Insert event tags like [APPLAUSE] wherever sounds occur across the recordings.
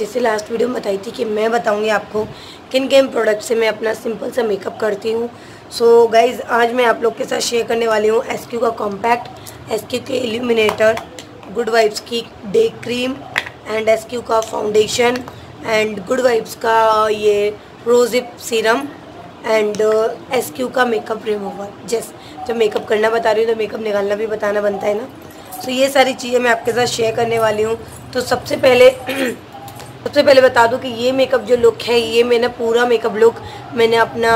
जैसे last video में बताई थी कि मैं बताऊँगी आपको किन किन प्रोडक्ट से मैं अपना सिंपल सा मेकअप करती हूँ। सो so, गाइज़ आज मैं आप लोग के साथ शेयर करने वाली हूँ एसक्यू का कॉम्पैक्ट एसक्यू के एल्यूमिनेटर गुड वाइब्स की डे क्रीम एंड एसक्यू का फाउंडेशन एंड गुड वाइब्स का ये rosehip serum and S Q का मेकअप रिमूवर जस जब मेकअप करना बता रही हूँ तो मेकअप निकालना भी बताना बनता है ना। तो so, ये सारी चीज़ें मैं आपके साथ शेयर करने वाली हूँ। तो सबसे पहले [CLEARS THROAT] सबसे पहले बता दूँ कि ये मेकअप जो लुक है ये मैंने पूरा मेकअप लुक मैंने अपना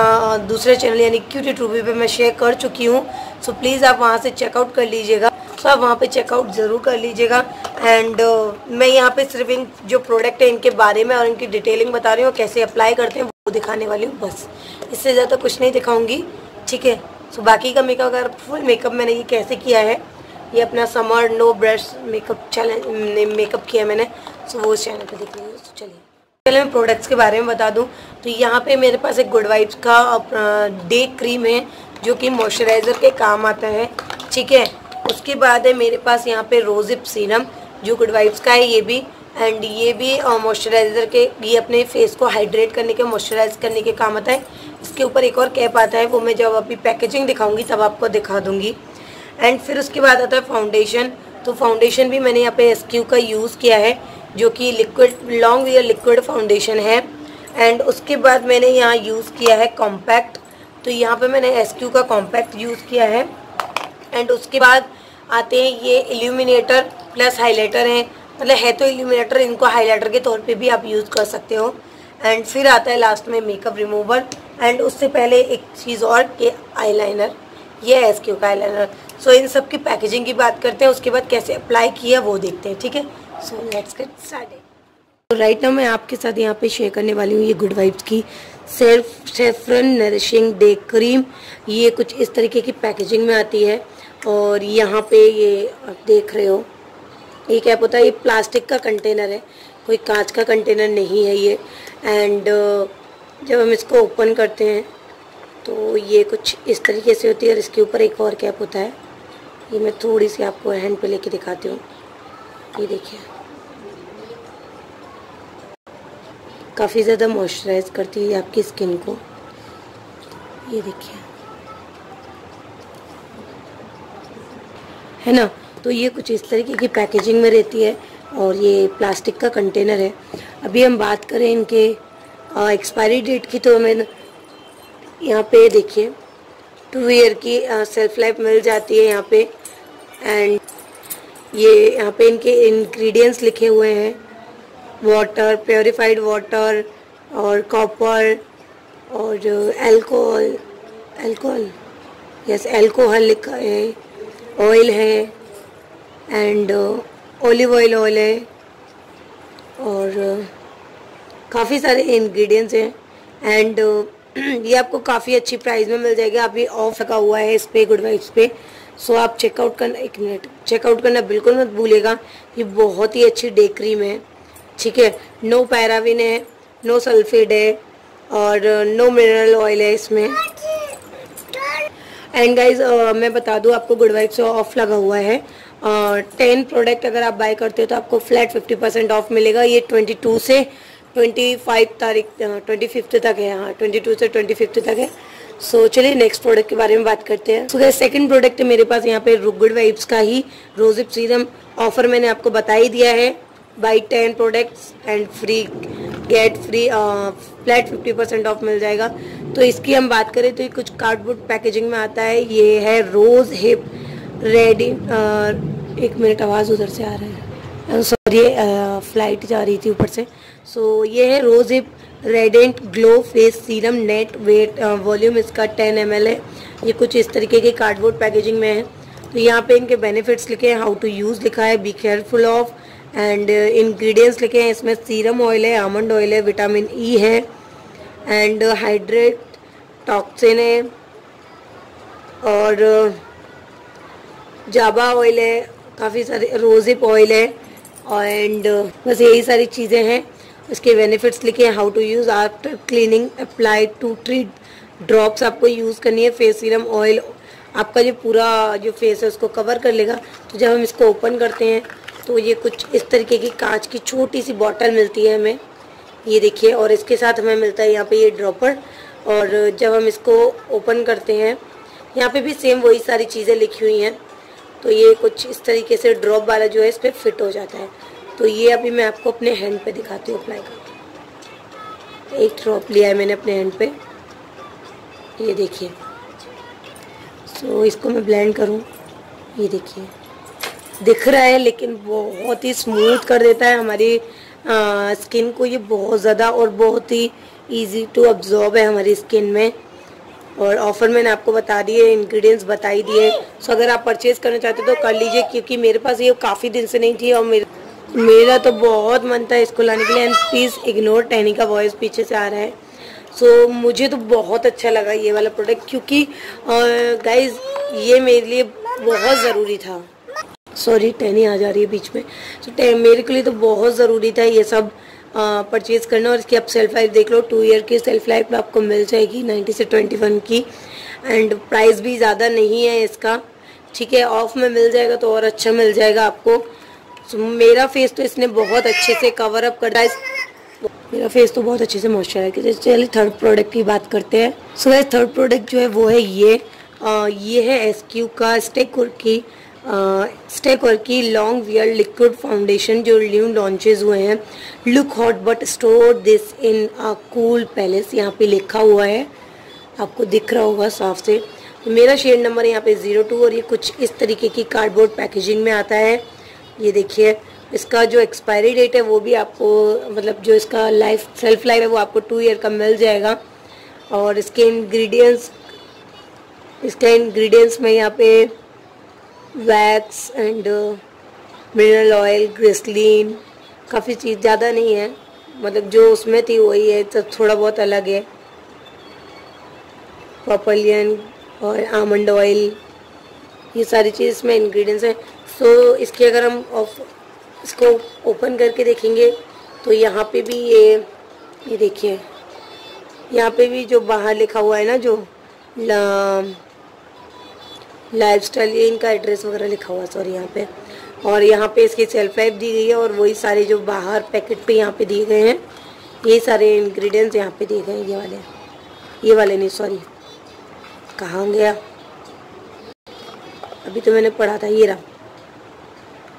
दूसरे चैनल यानी क्यूटी ट्रूबी पे मैं शेयर कर चुकी हूँ। सो प्लीज़ आप वहाँ से चेकआउट कर लीजिएगा। सो आप वहाँ पे चेकआउट ज़रूर कर लीजिएगा। एंड uh, मैं यहाँ पे सिर्फ़ इन जो प्रोडक्ट है इनके बारे में और इनकी डिटेलिंग बता रही हूँ कैसे अप्लाई करते हैं वो दिखाने वाली हूँ बस। इससे ज़्यादा कुछ नहीं दिखाऊँगी ठीक है? सो बाकी का मेकअप अगर फुल मेकअप मैंने ये कैसे किया है ये अपना summer no brush makeup challenge makeup किया मैंने सो वो उस चैनल पे देख लीजिए। पहले मैं प्रोडक्ट्स के बारे में बता दूँ तो यहाँ पे मेरे पास एक गुड वाइब्स का डे क्रीम है, जो कि मॉइस्चराइज़र के काम आता है, ठीक है? उसके बाद है मेरे पास यहाँ पे रोजिप सीरम जो गुड वाइब्स का है, ये भी एंड ये भी मॉइस्चराइज़र के, ये अपने फेस को हाइड्रेट करने के मॉइस्चराइज करने के काम आता है। इसके ऊपर एक और कैप आता है, वो मैं जब अभी पैकेजिंग दिखाऊँगी, तब आपको दिखा दूँगी। एंड फिर उसके बाद आता है फाउंडेशन तो फाउंडेशन भी मैंने यहाँ पे एसक्यू का यूज़ किया है। जो कि liquid long wear liquid foundation है. एंड उसके बाद मैंने यहाँ यूज़ किया है कॉम्पैक्ट तो यहाँ पे मैंने एसक्यू का कॉम्पैक्ट यूज़ किया है. एंड उसके बाद आते हैं ये एल्यूमिनेटर प्लस हाइलाइटर हैं. मतलब है तो एल्यूमिनेटर इनको हाइलाइटर के तौर पे भी आप यूज़ कर सकते हो. एंड फिर आता है लास्ट में मेकअप रिमूवर एंड उससे पहले एक चीज़ और के आईलाइनर ये है एस का आईलाइनर सो इन सब की पैकेजिंग की बात करते हैं. उसके बाद कैसे अप्लाई किया वो देखते हैं, ठीक है? सो लेट्स गेट स्टार्टेड तो राइट नाउ मैं आपके साथ यहाँ पे शेयर करने वाली हूँ ये गुड वाइब्स की। Self saffron nourishing day cream ये कुछ इस तरीके की पैकेजिंग में आती है और यहाँ पे ये आप देख रहे हो ये क्या होता है ये प्लास्टिक का कंटेनर है कोई कांच का कंटेनर नहीं है ये। एंड जब हम इसको ओपन करते हैं तो ये कुछ इस तरीके से होती है और इसके ऊपर एक और कैप होता है। ये मैं थोड़ी सी आपको हैंड पे लेके दिखाती हूँ। ये देखिए। काफ़ी ज़्यादा मॉइस्चराइज करती है आपकी स्किन को। ये देखिए। है ना? तो ये कुछ इस तरीके की पैकेजिंग में रहती है और ये प्लास्टिक का कंटेनर है। अभी हम बात करें इनके एक्सपायरी डेट की तो हमें यहाँ पे देखिए टू ईयर की सेल्फ लाइफ मिल जाती है यहाँ पे। एंड ये यहाँ पे इनके इंग्रेडिएंट्स लिखे हुए हैं। वाटर प्योरीफाइड वाटर और कॉपर और अल्कोहल अल्कोहल यस अल्कोहल लिखा है ऑयल है एंड ओलिव ऑयल ऑयल है और uh, काफ़ी सारे इंग्रेडिएंट्स हैं एंड [CLEARS THROAT] ये आपको काफ़ी अच्छी प्राइस में मिल जाएगी। आप ये ऑफ़ रखा हुआ है इस पे गुड वाइब्स पे। सो आप चेकआउट करना एक मिनट चेकआउट करना बिल्कुल मत भूलेगा ये बहुत ही अच्छी डे क्रीम है। ठीक है? नो पैराविन है नो सल्फेड है और नो मिनरल ऑयल है इसमें। एंड गाइज़ uh, मैं बता दूँ आपको गुड वाइफ से ऑफ़ लगा हुआ है। टेन uh, प्रोडक्ट अगर आप बाय करते हो तो आपको फ्लैट फिफ्टी परसेंट ऑफ़ मिलेगा। ये ट्वेंटी टू से ट्वेंटी फाइव तारीख ट्वेंटी फिफ्थ तक है हाँ ट्वेंटी टू से ट्वेंटी फिफ्थ तक है। सो so, चलिए नेक्स्ट प्रोडक्ट के बारे में बात करते हैं। सो सेकंड प्रोडक्ट है मेरे पास यहाँ पे गुड वाइब्स का ही रोजिप सीरम ऑफ़र मैंने आपको बता ही दिया है। Buy ten products and free get free flat fifty percent off मिल जाएगा। तो इसकी हम बात करें तो ये कुछ कार्डबोर्ड पैकेजिंग में आता है। ये है रोज़ हिप रेडी एक मिनट आवाज़ उधर से आ रहा है। सॉरी फ़्लाइट जा रही थी ऊपर से। सो so, ये है rose hip radiant glow face serum net weight volume इसका 10 एम है। ये कुछ इस तरीके के कार्डबोर्ड पैकेजिंग में है। तो यहाँ पे इनके बेनिफिट्स लिखे हैं हाउ टू यूज़ लिखा है be careful of and ingredients लिखे हैं। इसमें सीरम ऑयल है आमंड ऑयल है विटामिन ई e है एंड हाइड्रेट टॉक्सिन है, और जाबा ऑयल है, काफ़ी सारे रोजिप ऑयल है एंड बस यही सारी चीज़ें हैं। इसके बेनिफिट्स लिखे हैं how to use after cleaning apply to treat drops आपको यूज़ करनी है फेस सीरम ऑयल आपका जो पूरा जो फेस है उसको कवर कर लेगा। तो जब हम इसको ओपन करते हैं तो ये कुछ इस तरीके की कांच की छोटी सी बॉटल मिलती है हमें। ये देखिए, और इसके साथ हमें मिलता है यहाँ पे ये ड्रॉपर और जब हम इसको ओपन करते हैं, यहाँ पे भी सेम वही सारी चीज़ें लिखी हुई हैं। तो ये कुछ इस तरीके से ड्रॉप वाला जो है, इस पर फिट हो जाता है। तो ये अभी मैं आपको अपने हैंड पे दिखाती हूँ अप्लाई करके एक ड्रॉप लिया है मैंने अपने हैंड पे। ये देखिए। सो so, इसको मैं ब्लेंड करूँ। ये देखिए। दिख रहा है लेकिन बहुत ही स्मूथ कर देता है हमारी आ, स्किन को। ये बहुत ज़्यादा और बहुत ही इजी टू अब्जॉर्ब है हमारी स्किन में। और ऑफ़र मैंने आपको बता दिए इंग्रेडिएंट्स बताई दिए। सो अगर आप परचेज करना चाहते हो तो कर लीजिए क्योंकि मेरे पास ये काफ़ी दिन से नहीं थी और मेरे मेरा तो बहुत मन था इसको लाने के लिए एंड प्लीज़ इग्नोर टैनी का वॉइस पीछे से आ रहा है। सो so, मुझे तो बहुत अच्छा लगा ये वाला प्रोडक्ट क्योंकि गाइज़ ये मेरे लिए बहुत ज़रूरी था। सॉरी टैनी आ जा रही है बीच में। सो so, मेरे के लिए तो बहुत ज़रूरी था ये सब परचेज़ करना और इसकी आप सेल्फ लाइफ देख लो टू ईयर की सेल्फ लाइफ आपको मिल जाएगी नाइन्टी से ट्वेंटी वन की। एंड प्राइस भी ज़्यादा नहीं है इसका। ठीक है ऑफ़ में मिल जाएगा तो और अच्छा मिल जाएगा आपको। So, मेरा फेस तो इसने बहुत अच्छे से कवर अप कर मेरा फेस तो बहुत अच्छे से मॉइस्चराइज चलिए थर्ड प्रोडक्ट की बात करते हैं। सो so, थर्ड प्रोडक्ट जो है वो है ये। आ, ये है एस क्यू का स्टेक की स्टेक और की लॉन्ग वियर लिक्विड फाउंडेशन जो न्यू लॉन्चेज हुए हैं। Look hot but store this in a cool palace यहाँ पे लिखा हुआ है। आपको दिख रहा होगा साफ़ से। मेरा शेड नंबर यहाँ पे ज़ीरो टू और ये कुछ इस तरीके की कार्डबोर्ड पैकेजिंग में आता है। ये देखिए, इसका जो एक्सपायरी डेट है, वो भी आपको मतलब जो इसका लाइफ सेल्फ लाइफ है, वो आपको टू ईयर का मिल जाएगा। और इसके इंग्रेडिएंट्स इसके इंग्रेडिएंट्स में यहाँ पे wax and mineral oil glycerin काफ़ी चीज़ ज़्यादा नहीं है। मतलब जो उसमें थी, वही है तो थोड़ा बहुत अलग है। पपलियन और आमंड ऑयल ये सारी चीज़ इसमें इंग्रेडिएंट्स हैं। सो so, इसके अगर हम ऑफ़ इसको ओपन करके देखेंगे तो यहाँ पे भी ये ये देखिए यहाँ पे भी जो बाहर लिखा हुआ है ना जो लाइफ स्टाइल ये इनका एड्रेस वगैरह लिखा हुआ है सॉरी यहाँ पे। और यहाँ पे इसकी सेल्फ लाइफ दी गई है और वही सारे जो बाहर पैकेट पे यहाँ पे दिए गए हैं ये सारे इंग्रेडिएंट्स यहाँ पे दिए गए हैं ये वाले। ये वाले नहीं सॉरी कहाँ गया? अभी तो मैंने पढ़ा था ये रहा।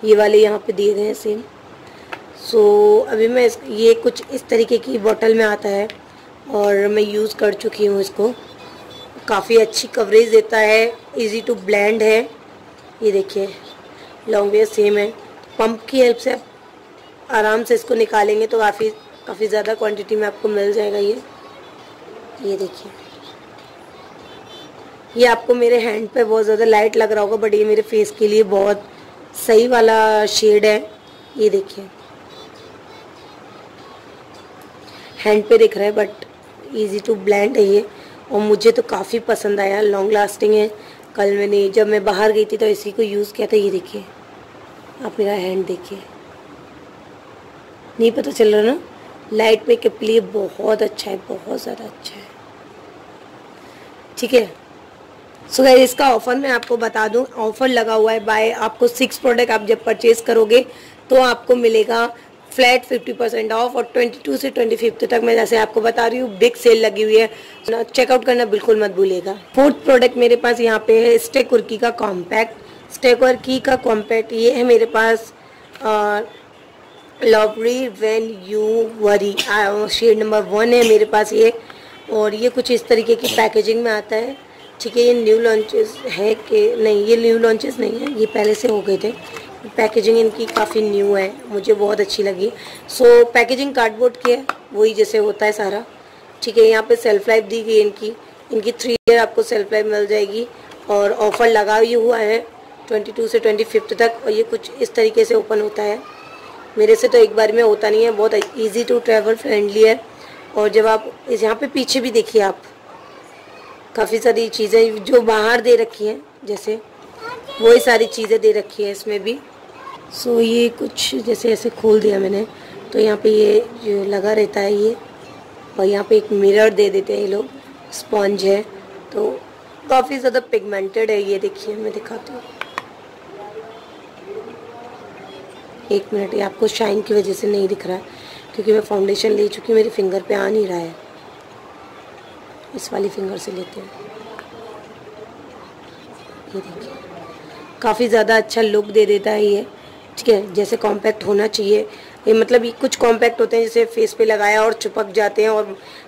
ये वाले यहाँ पे दिए गए हैं सेम सो so, अभी मैं इस ये कुछ इस तरीके की बॉटल में आता है और मैं यूज़ कर चुकी हूँ इसको। काफ़ी अच्छी कवरेज देता है इजी टू ब्लेंड है। ये देखिए लॉन्ग वे सेम है। पंप की हेल्प से आराम से इसको निकालेंगे तो काफ़ी काफ़ी ज़्यादा क्वांटिटी में आपको मिल जाएगा ये। ये देखिए। ये आपको मेरे हैंड पे बहुत ज़्यादा लाइट लग रहा होगा बट ये मेरे फेस के लिए बहुत सही वाला शेड है। ये देखिए। हैंड पे दिख रहा है बट इजी टू ब्लेंड है ये। और मुझे तो काफ़ी पसंद आया। लॉन्ग लास्टिंग है। कल मैंने, जब मैं बाहर गई थी तो इसी को यूज़ किया था। ये देखिए। आप मेरा हैंड देखिए। नहीं पता चल रहा ना? लाइट मेकअप के लिए बहुत अच्छा है, बहुत ज़्यादा अच्छा है। ठीक है? सो so, इसका ऑफ़र मैं आपको बता दूँ। ऑफ़र लगा हुआ है बाय आपको सिक्स प्रोडक्ट आप जब परचेज करोगे तो आपको मिलेगा फ्लैट 50 परसेंट ऑफ़ और 22 से 25 तक मैं जैसे आपको बता रही हूँ बिग सेल लगी हुई है। चेकआउट करना बिल्कुल मत भूलेगा फोर्थ प्रोडक्ट मेरे पास यहाँ पे है स्टेक उर्की का कॉम्पैक्ट स्टेक उर्की का कॉम्पैक्ट ये है मेरे पास लॉबरी when you worry shade number one है मेरे पास ये। और ये कुछ इस तरीके की पैकेजिंग में आता है। ठीक है ये न्यू लॉन्चेस है कि नहीं? ये न्यू लॉन्चेस नहीं है ये पहले से हो गए थे। पैकेजिंग इनकी काफ़ी न्यू है मुझे बहुत अच्छी लगी। सो so, पैकेजिंग कार्डबोर्ड की है वही जैसे होता है सारा। ठीक है यहाँ पे सेल्फ लाइफ दी गई इनकी। इनकी थ्री ईयर आपको सेल्फ लाइफ मिल जाएगी और ऑफ़र लगा ही हुआ है ट्वेंटी टू से ट्वेंटी फिफ्थ तक और ये कुछ इस तरीके से ओपन होता है। मेरे से तो एक बार में होता नहीं है बहुत ईजी टू ट्रैवल फ्रेंडली है। और जब आप इस यहाँ पे पीछे भी देखिए आप काफ़ी सारी चीज़ें जो बाहर दे रखी हैं जैसे वही सारी चीज़ें दे रखी हैं इसमें भी। सो so, ये कुछ जैसे ऐसे खोल दिया मैंने। तो यहाँ पे ये जो लगा रहता है ये और यहाँ पे एक मिरर दे देते हैं ये लोग स्पॉन्ज है। तो काफ़ी ज़्यादा पिगमेंटेड है ये देखिए मैं दिखाती हूँ। एक मिनट ये आपको शाइन की वजह से नहीं दिख रहा है क्योंकि मैं फाउंडेशन ले चुकी मेरे फिंगर पे आ नहीं रहा है। इस वाली फिंगर से लेते हैं। ये देखिए। काफ़ी ज़्यादा अच्छा लुक दे देता है ये। ठीक है, जैसे कॉम्पैक्ट होना चाहिए। ये मतलब ये कुछ कॉम्पैक्ट होते हैं, जैसे फेस पे लगाया और चिपक जाते हैं और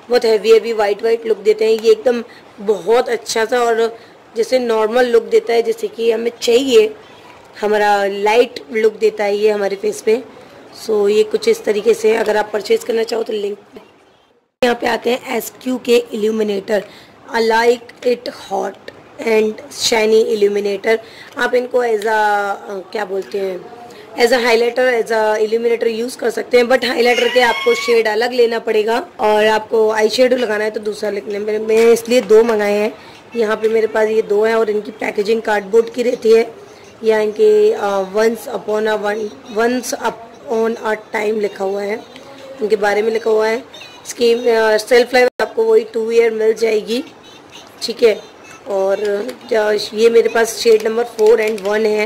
बहुत heavy heavy white white look देते हैं। ये एकदम बहुत अच्छा सा और जैसे नॉर्मल लुक देता है, जैसे कि हमें चाहिए। हमारा लाइट लुक देता है ये हमारे फेस पे। सो ये कुछ इस तरीके से अगर आप परचेज करना चाहो तो लिंक यहाँ पे आते हैं एस क्यू के illuminator I like it hot and shiny illuminator आप इनको एज आ क्या बोलते हैं as a highlighter as a illuminator use कर सकते हैं बट हाईलाइटर के आपको शेड अलग लेना पड़ेगा और आपको आई शेड लगाना है तो दूसरा लिखने में मैं इसलिए दो मंगाए हैं। यहाँ पे मेरे पास ये दो हैं और इनकी पैकेजिंग कार्डबोर्ड की रहती है। या इनके once upon a once up on a time लिखा हुआ है। इनके बारे में लिखा हुआ है। इसकी सेल्फ लाइफ आपको वही टू ईयर मिल जाएगी। ठीक है? और ये मेरे पास shade number four and one है,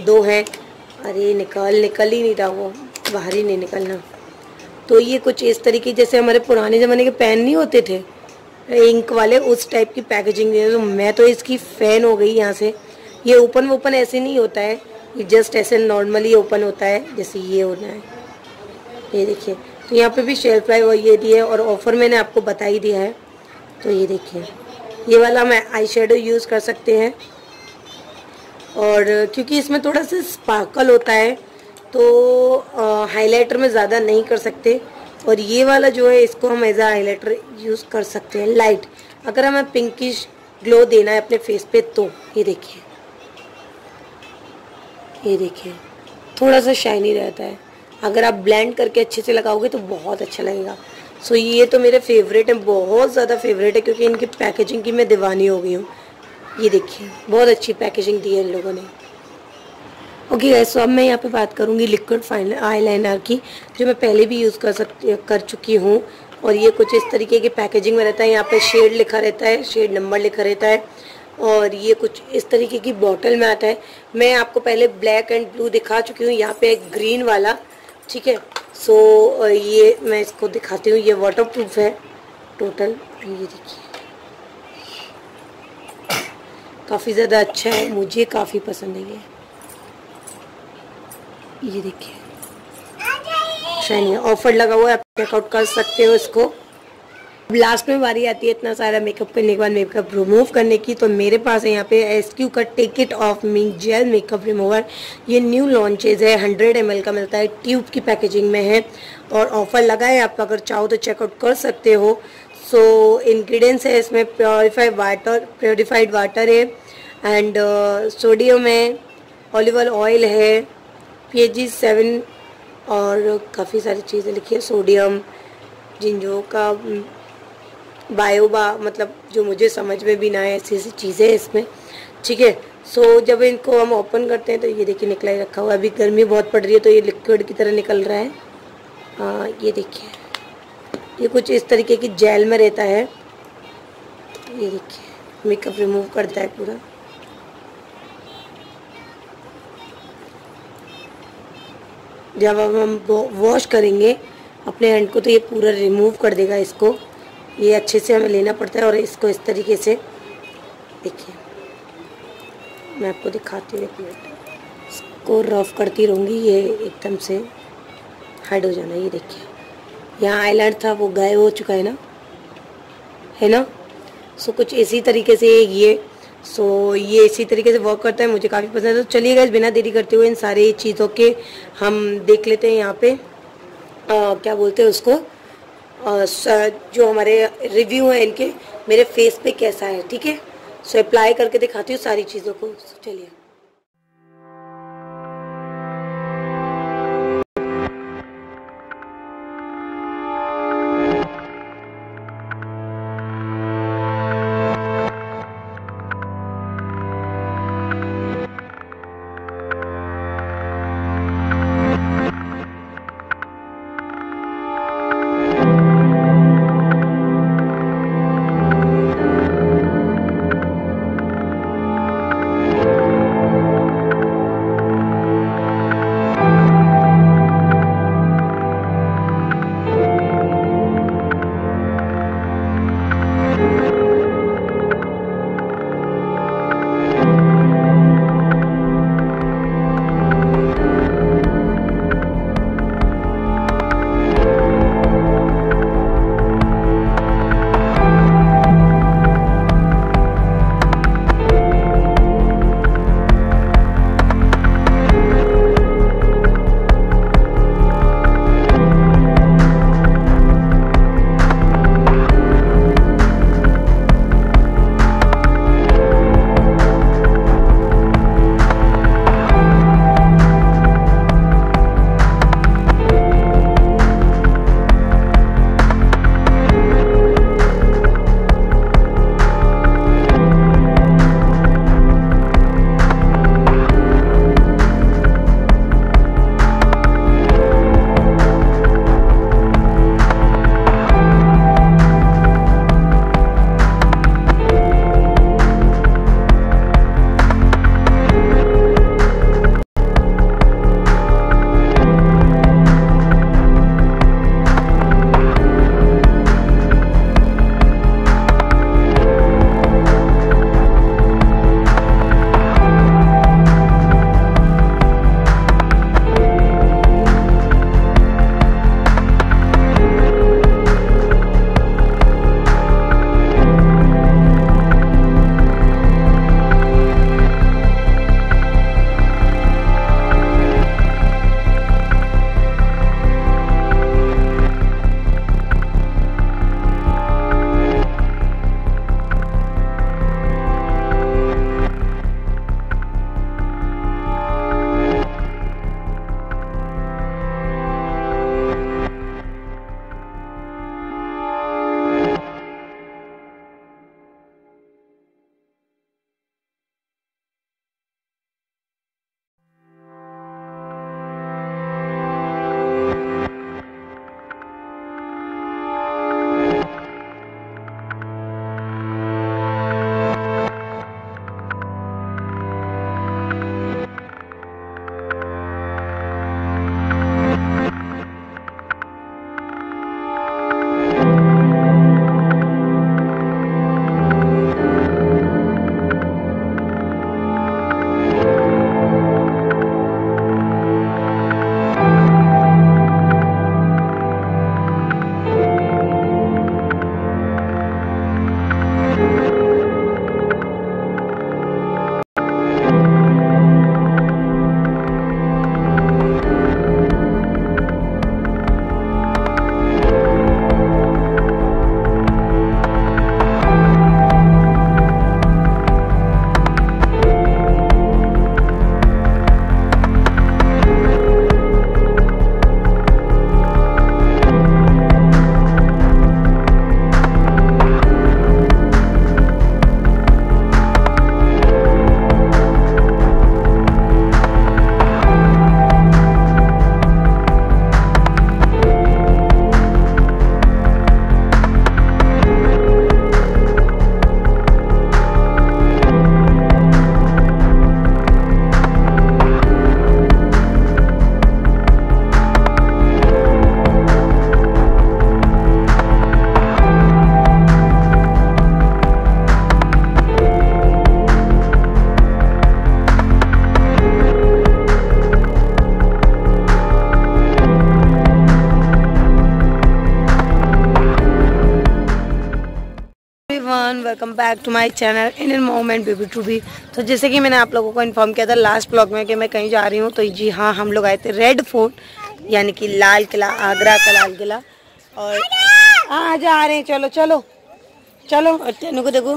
दो हैं। अरे, निकल निकल ही नहीं रहा वो। बाहर ही नहीं निकलना। तो ये कुछ इस तरीके, जैसे हमारे पुराने ज़माने के पेन नहीं होते थे इंक वाले, उस टाइप की पैकेजिंग दी तो मैं तो इसकी फ़ैन हो गई यहाँ से। ये ओपन ओपन ऐसे नहीं होता है। ये जस्ट ऐसे नॉर्मली ओपन होता है, जैसे ये होना है। ये देखिए। तो यहाँ पे भी शेल्फ लाइव ये दिए और ऑफ़र मैंने आपको बता ही दिया है। तो ये देखिए, ये वाला मैं आई शेडो यूज़ कर सकते हैं। और क्योंकि इसमें थोड़ा सा स्पार्कल होता है तो हाइलाइटर में ज़्यादा नहीं कर सकते। और ये वाला जो है, इसको हम एज आ हाईलाइटर यूज़ कर सकते हैं लाइट अगर हमें पिंकिश ग्लो देना है अपने फेस पे तो ये देखिए। ये देखिए, थोड़ा सा शाइनी रहता है। अगर आप ब्लेंड करके अच्छे से लगाओगे तो बहुत अच्छा लगेगा। सो so, ये तो मेरे फेवरेट हैं बहुत ज़्यादा फेवरेट है क्योंकि इनकी पैकेजिंग की मैं दीवानी हो गई हूँ। ये देखिए बहुत अच्छी पैकेजिंग दी है इन लोगों ने। ओके गैस तो अब मैं यहाँ पे बात करूँगी लिक्विड आईलाइनर की जो मैं पहले भी यूज़ कर सकती कर चुकी हूँ। और ये कुछ इस तरीके की पैकेजिंग में रहता है। यहाँ पे शेड लिखा रहता है शेड नंबर लिखा रहता है। और ये कुछ इस तरीके की बॉटल में आता है। मैं आपको पहले ब्लैक एंड ब्लू दिखा चुकी हूँ। यहाँ पे एक ग्रीन वाला ठीक है? सो ये मैं इसको दिखाती हूँ। ये वाटर प्रूफ है। टोटल ये देखिए। काफ़ी ज़्यादा अच्छा है। मुझे काफ़ी पसंद है ये। ये देखिए। शाइनिंग ऑफ़र लगा हुआ है। आप चेकआउट कर सकते हो इसको। लास्ट में बारी आती है इतना सारा मेकअप करने के बाद मेकअप रिमूव करने की तो मेरे पास है यहाँ पे एस क्यू का ticket off me gel makeup remover ये न्यू लॉन्चेज है 100 एम का मिलता है ट्यूब की पैकेजिंग में है। और ऑफ़र लगा है आप अगर चाहो तो चेकआउट कर सकते हो। सो so, इंग्रेडिएंट्स है इसमें प्योरीफाइड वाटर प्योरीफाइड वाटर है। एंड सोडियम uh, है ऑलिवल ऑयल है पी सेवन और काफ़ी सारी चीज़ें लिखी है सोडियम जिंजो का बायोबा मतलब जो मुझे समझ में भी ना आए ऐसी ऐसी चीज़ें हैं इसमें। ठीक है? सो so, जब इनको हम ओपन करते हैं तो ये देखिए निकला ही रखा हुआ है। अभी गर्मी बहुत पड़ रही है तो ये लिक्विड की तरह निकल रहा है। आ, ये देखिए। ये कुछ इस तरीके की जेल में रहता है। ये देखिए मेकअप रिमूव करता है पूरा। जब हम वॉश करेंगे अपने हैंड को तो ये पूरा रिमूव कर देगा इसको। ये अच्छे से हमें लेना पड़ता है और इसको इस तरीके से देखिए। मैं आपको दिखाती हूँ एक मिनट इसको रफ करती रहूँगी ये एकदम से हाइड हो जाना ये देखिए। यहाँ आईलैंड था वो गायब हो चुका है ना? है ना? सो कुछ इसी तरीके से ये। सो ये इसी तरीके से वर्क करता है मुझे काफ़ी पसंद है। तो चलिए गए बिना देरी करते हुए इन सारी चीज़ों के हम देख लेते हैं यहाँ पे। आ, क्या बोलते हैं उसको? जो हमारे रिव्यू हैं इनके, मेरे फेस पे कैसा है, ठीक है? सो अप्लाई करके दिखाती हूँ सारी चीज़ों को। चलिए। Back to my channel Indian moment baby to be तो जैसे कि मैंने आप लोगों को इन्फॉर्म किया था लास्ट ब्लॉग में कि मैं कहीं जा रही हूँ तो जी हाँ हम लोग आए थे रेड फोर्ट यानी कि लाल किला, आगरा का लाल किला। और आ जा रहे हैं, चलो चलो। चलो, और तेनू को देखो,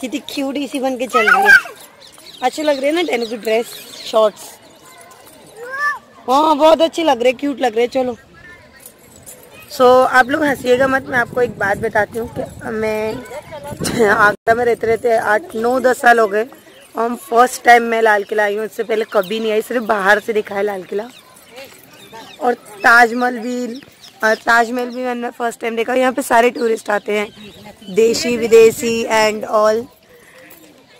कितनी क्यूट इसी बन के चल रही है। अच्छी लग रही है ना तेनू की ड्रेस शॉर्ट्स हाँ बहुत अच्छी लग रही है क्यूट लग रही है, चलो। सो so, आप लोग हंसीएगा मत मैं आपको एक बात बताती हूँ कि मैं आगरा में रहते रहते आठ नौ दस साल हो गए। और फ़र्स्ट टाइम मैं लाल किला आई हूँ इससे पहले कभी नहीं आई सिर्फ़ बाहर से दिखा है लाल किला। और ताजमहल भी ताजमहल भी मैंने फ़र्स्ट टाइम देखा। यहाँ पे सारे टूरिस्ट आते हैं देशी विदेशी एंड ऑल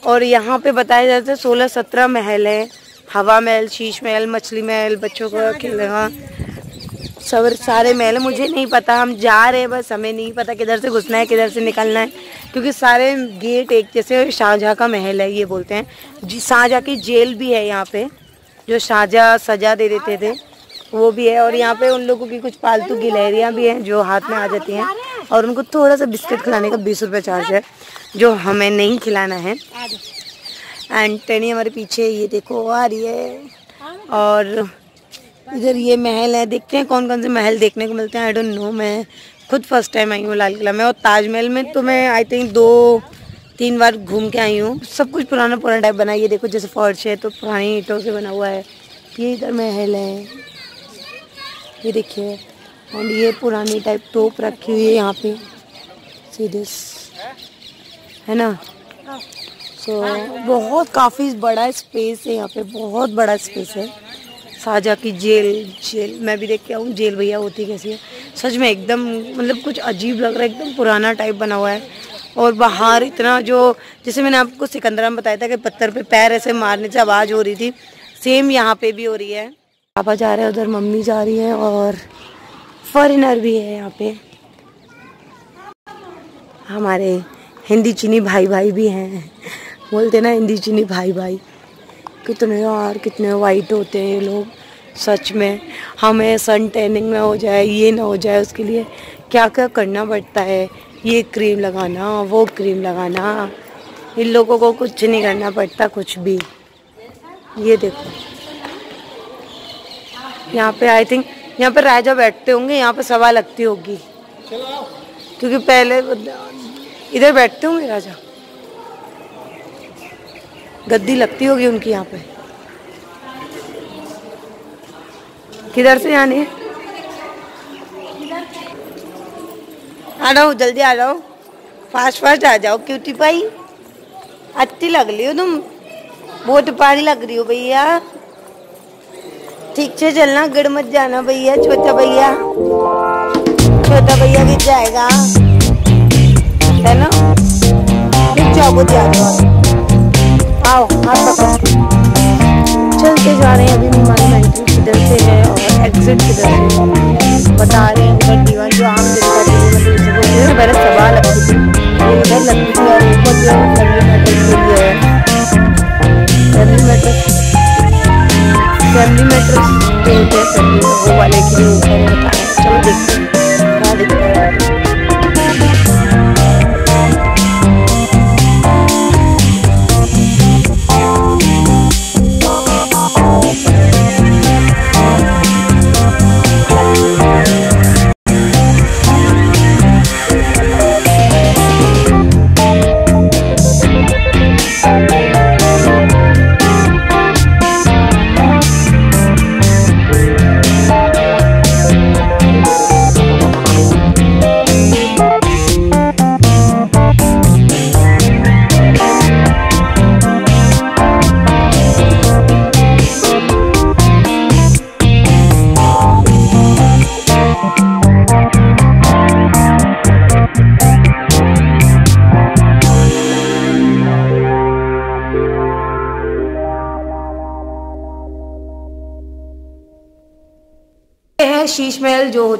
और यहाँ पे बताया जाता है सोलह सत्रह महल है। हवा महल शीश महल मछली महल बच्चों को खेलेगा सब सारे महल मुझे नहीं पता हम जा रहे हैं बस हमें नहीं पता किधर से घुसना है किधर से निकलना है क्योंकि सारे गेट एक जैसे शाहजहाँ का महल है ये बोलते हैं। जी शाहजहाँ की जेल भी है यहाँ पे जो शाहजहाँ सजा दे देते थे वो भी है और यहाँ पे उन लोगों की कुछ पालतू गिलहरियाँ भी हैं जो हाथ में आ जाती हैं और उनको थोड़ा सा बिस्किट खिलाने का बीस रुपये चार्ज है जो हमें नहीं खिलाना है। एंड टेनी हमारे पीछे ये देखो आ रही है और इधर ये महल है देखते हैं कौन कौन से महल देखने को मिलते हैं। आई डोंट नो मैं खुद फ़र्स्ट टाइम आई हूँ लाल किला में और ताजमहल में तो मैं आई थिंक दो तीन बार घूम के आई हूँ। सब कुछ पुराना पुराना टाइप बना ये देखो जैसे फर्श है तो पुरानी ईटों से बना हुआ है। ये इधर महल है। ये देखिए एंड ये पुरानी टाइप टोप रखी हुई है यहाँ पे। सीधे है ना? सो so, बहुत काफ़ी बड़ा स्पेस है यहाँ पे बहुत बड़ा स्पेस है। साजा की जेल जेल, मैं भी देख के आऊँ, जेल भैया होती कैसी है। सच में एकदम मतलब कुछ अजीब लग रहा है, एकदम पुराना टाइप बना हुआ है। और बाहर इतना जो, जैसे मैंने आपको सिकंदरा में बताया था कि पत्थर पे पैर ऐसे मारने से आवाज़ हो रही थी सेम यहाँ पे भी हो रही है। पापा जा रहे हैं उधर, मम्मी जा रही है और फॉरिनर भी है यहाँ पे। हमारे हिंदी चीनी भाई भाई भी हैं। बोलते ना, हिंदी चीनी भाई भाई कितने यार, कितने वाइट होते हैं ये लोग, सच में। हमें सन टैनिंग में हो जाए, ये ना हो जाए उसके लिए क्या क्या करना पड़ता है? ये क्रीम लगाना, वो क्रीम लगाना। इन लोगों को कुछ नहीं करना पड़ता, कुछ भी। ये देखो। यहाँ पे आई थिंक यहाँ पे राजा बैठते होंगे, यहाँ पे सवा लगती होगी। क्योंकि पहले इधर बैठते होंगे राजा? गद्दी लगती होगी उनकी यहाँ पे। किधर से जानी आ जाओ, जल्दी आ जाओ। फास्ट फास्ट आ जाओ, क्यूटी पाई। अच्छी लग रही हो तुम। बहुत पारी लग रही हो भैया। ठीक से चलना गड़ मत जाना भैया, छोटा भैया। छोटा भैया भी जाएगा। है ना? जाओ जाओ आओ, हाथ पकड़ चलते जा रहे हैं, अभी हमारी एंट्री किधर से है और एग्जिट किधर से बता रहे हैं, उधर दीवान जो आम मतलब मेरा सवाल थी वो उधर लगती थी और ऊपर जो फैमिली मैटर्स के लिए है। फैमिली मैटर्स फैमिली मैटर्स जो हैं फैमिली वो वाले के लिए ऊपर है चलो देखते हैं।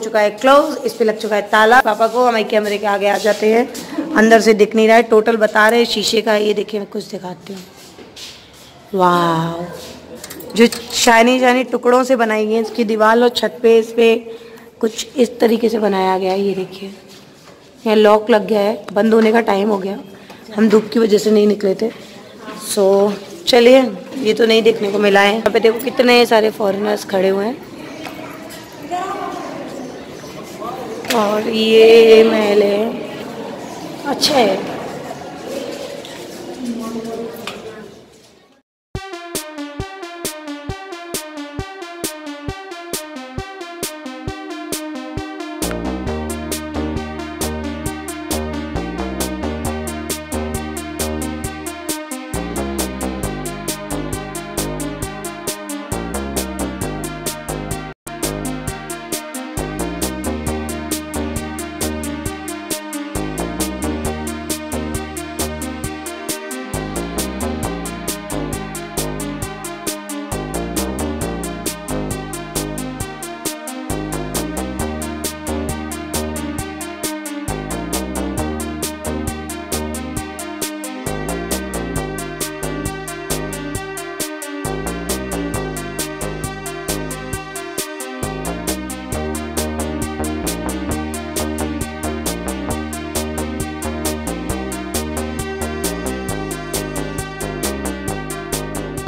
चुका है क्लोज इस पे लग चुका है ताला। पापा को हमारे कैमरे के आगे आ जाते हैं। अंदर से दिख नहीं रहा है। टोटल बता रहे हैं, शीशे का, ये देखिए, मैं कुछ दिखाती हूँ। वाह जो शाइनी शाइनी टुकड़ों से बनाई गई है, इसकी दीवार और छत पे, इस पे कुछ इस तरीके से बनाया गया है, ये देखिए। यहाँ लॉक लग गया है। बंद होने का टाइम हो गया। हम धूप की वजह से नहीं निकले थे। सो चलिए, ये तो नहीं देखने को मिला है। यहाँ पे देखो कितने सारे फॉरेनर्स खड़े हुए हैं। और ये महल है अच्छा है।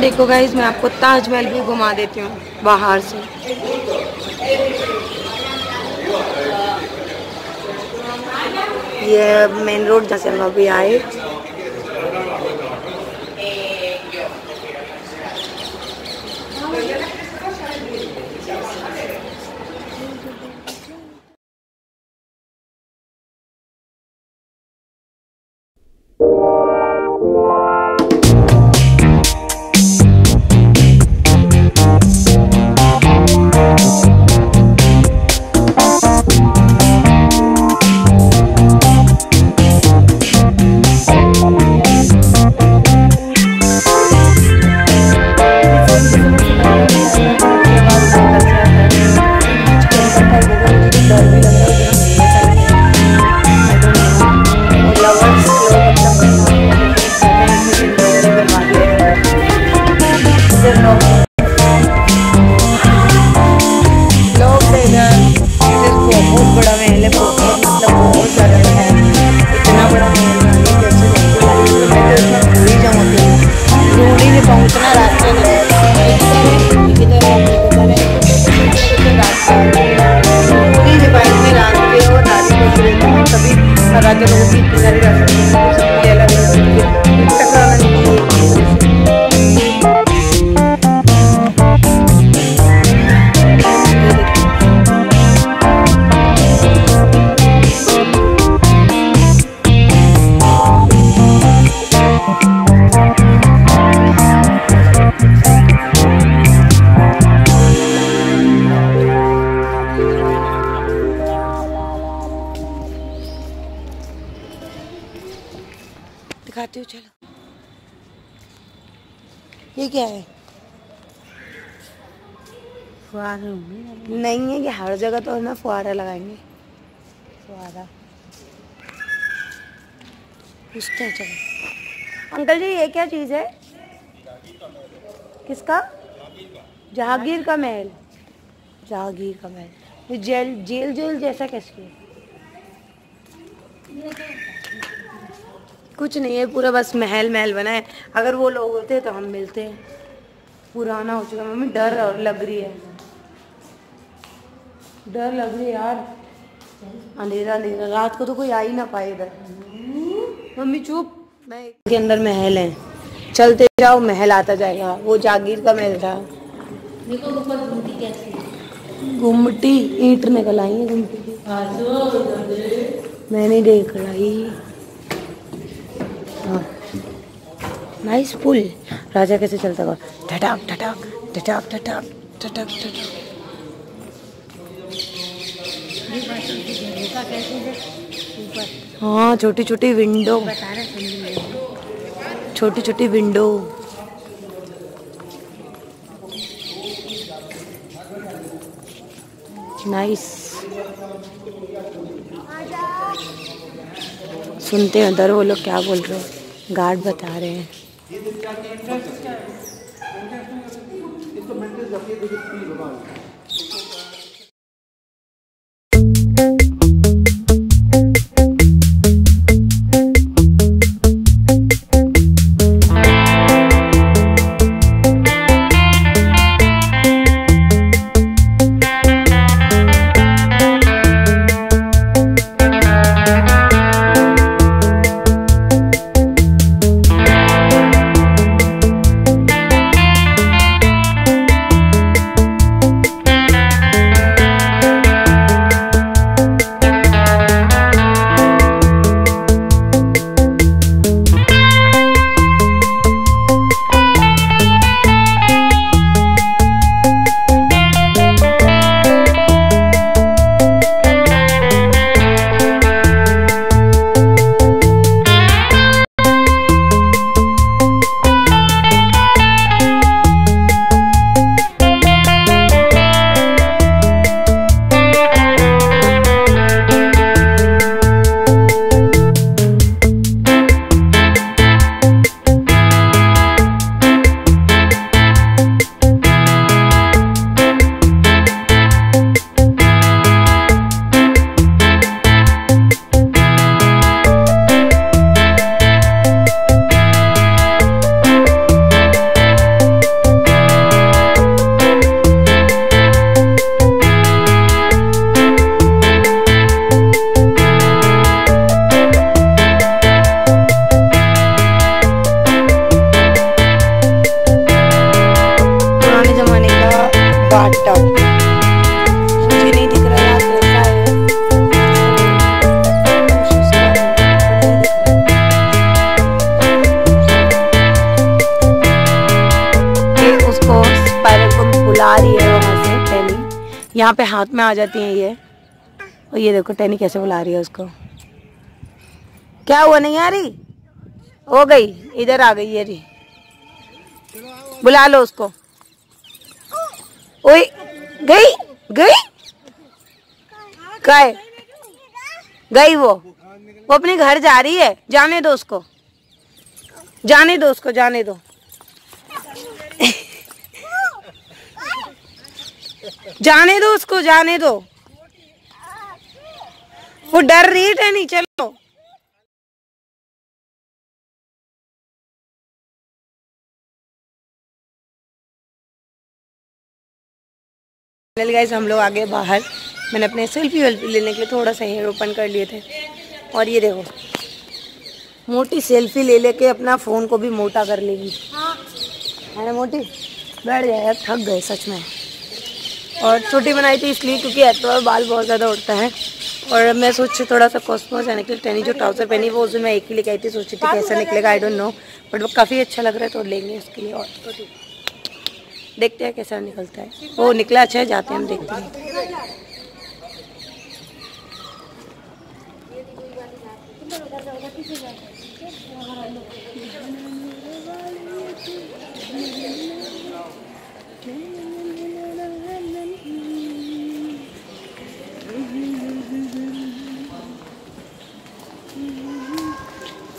देखो गाइज़ मैं आपको ताजमहल भी घुमा देती हूँ, बाहर से। ये मेन रोड जैसे हम अभी आए। ये क्या है? फुहारा नहीं है कि हर जगह तो ना फुहारा लगाएँगे। फुहारा। अंकल जी ये क्या चीज़ है? किसका? जहांगीर का महल। जहांगीर का महल। ये जेल जेल जेल जैसा कैसे है? कुछ नहीं है पूरा बस महल महल बना है। अगर वो लोग होते तो हम मिलते। हैं पुराना हो चुका मम्मी डर और लग रही है। डर लग रही है यार। अंधेरा अंधेरा। रात को तो कोई आ ही ना पाए इधर। मम्मी चुप। मैं के अंदर महल है। चलते जाओ महल आता जाएगा। वो जागीर का महल था। देखो ऊपर घूमती कैसी? गुमटी ईंट निकल आई है गुमटी की मैंने देख लाई। नाइस पुल राजा कैसे चलता हुआ ठटाक ठटाक ठटाक ठटाक ठटाक ठटाक है हाँ छोटी छोटी विंडो छोटी छोटी विंडो नाइस सुनते हैं उधर वो लोग क्या बोल रहे हैं? गार्ड बता रहे हैं। यहाँ आ जाती हैं ये। और ये देखो, टैनी कैसे बुला रही है उसको। क्या हुआ, नहीं आ रही? हो गई, इधर आ गई ये रही। बुला लो उसको। ओए, गई गई? गए। गई वो। वो अपने घर जा रही है। जाने दो उसको। जाने दो उसको, जाने दो। जाने दो उसको जाने दो। वो डर रही है नहीं चलो। गाइस हम लोग आगे बाहर। मैंने अपने सेल्फी वेल्फी लेने के लिए थोड़ा सा हेयर ओपन कर लिए थे। और ये देखो मोटी सेल्फी ले लेके अपना फ़ोन को भी मोटा कर लेगी। है। मोटी बैठ जाए थक गए सच में। और छोटी बनाई थी इसलिए क्योंकि एतवार बाल बहुत ज़्यादा उड़ता है। और मैं सोची थोड़ा सा कॉस्मो जाने के टेनी जो ट्राउज़र पहनी, वो उसमें मैं एक ही लेके आई थी, सोची थी कैसा निकलेगा आई डोंट नो बट वो काफ़ी अच्छा लग रहा है तो लेंगे उसके लिए और तो देखते हैं कैसा निकलता है। वो निकला अच्छा है, जाते हैं हम देखते हैं।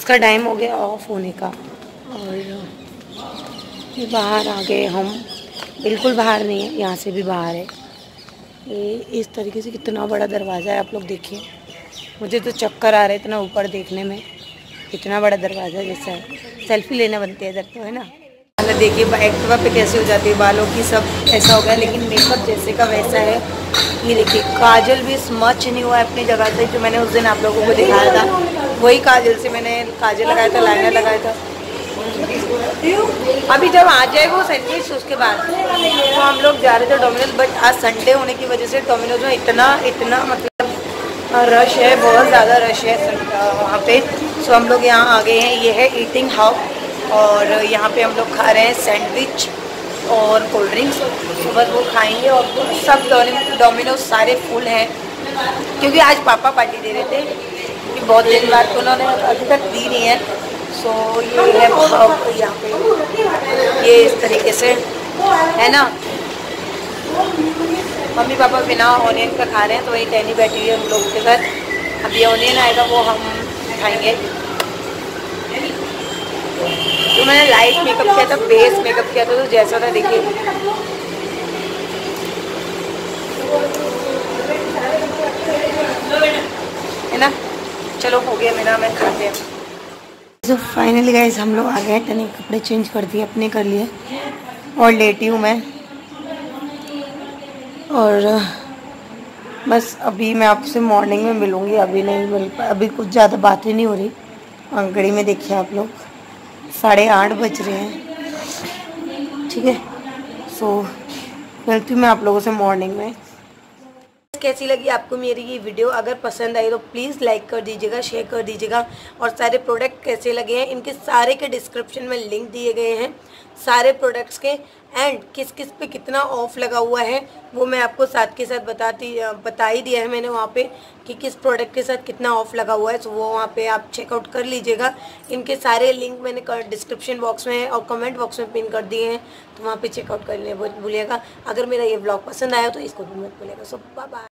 इसका टाइम हो गया ऑफ़ होने का। और, ये बाहर आ गए हम। बिल्कुल बाहर नहीं है, यहाँ से भी बाहर है। ये इस तरीके से कितना बड़ा दरवाज़ा है, आप लोग देखिए। मुझे तो चक्कर आ रहा है इतना ऊपर देखने में। इतना बड़ा दरवाज़ा जैसा है। सेल्फी लेना बनती है इधर तो है ना? हालत देखिए एक्टिवा पे कैसे हो जाती है, बालों की सब ऐसा हो गया, लेकिन मेकअप जैसे का वैसा है। ये देखिए, काजल भी स्मच नहीं हुआ है अपनी जगह से, जो मैंने उस दिन आप लोगों को दिखाया था। वही काजल से मैंने काजल लगाया था, लाइनर लगाया था। अभी जब आ जाए वो सैंडविच उसके बाद। तो हम लोग जा रहे थे डोमिनोज बट आज संडे होने की वजह से डोमिनोज में इतना इतना मतलब रश है, बहुत ज़्यादा रश है वहाँ पे। सो हम लोग यहाँ आ गए हैं। ये है ईटिंग हाउस और यहाँ पे हम लोग खा रहे हैं सैंडविच और कोल्ड ड्रिंक्स सुबह वो खाएँगे और सब डोमिनोज सारे फुल हैं। क्योंकि आज पापा पार्टी दे रहे थे। कि बहुत दिन बाद उन्होंने अभी तक दी नहीं है। सो ये है भाव। यहाँ पे ये इस तरीके से है ना? मम्मी पापा बिना ऑनियन का खा रहे हैं तो वही टहनी बैठी हुई है हम लोगों के घर। अब ये ऑनियन आएगा, वो हम खाएँगे। तो मैंने लाइट मेकअप किया था बेस मेकअप किया था तो जैसा था, देखिए। चलो, हो गया मेरा, मैं खाते हैं। तो फाइनली गाइज़ हम लोग आ गए टनी कपड़े चेंज कर दिए, अपने कर लिए। और लेटी हूँ मैं। और, बस अभी मैं आपसे मॉर्निंग में मिलूँगी, अभी नहीं मिल अभी कुछ ज़्यादा बातें नहीं हो रही। घड़ी में देखिए आप लोग। साढ़े आठ बज रहे हैं। ठीक है? सो मिलती हूँ मैं आप लोगों से मॉर्निंग में। कैसी लगी आपको मेरी ये वीडियो? अगर पसंद आई तो प्लीज़ लाइक कर दीजिएगा शेयर कर दीजिएगा। और सारे प्रोडक्ट कैसे लगे हैं, इनके सारे के डिस्क्रिप्शन में लिंक दिए गए हैं। सारे प्रोडक्ट्स के एंड किस किस पे कितना ऑफ़ लगा हुआ है, वो मैं आपको साथ के साथ बताती बता ही दिया है मैंने वहाँ पे कि किस प्रोडक्ट के साथ कितना ऑफ़ लगा हुआ है। तो वो वहाँ पे आप चेकआउट कर लीजिएगा। इनके सारे लिंक मैंने डिस्क्रिप्शन बॉक्स में और कमेंट बॉक्स में पिन कर दिए हैं। तो वहाँ पर चेकआउट कर करने भूलिएगा अगर मेरा ये ब्लॉग पसंद आया तो इसको भी मत भूलिएगा। सो बाय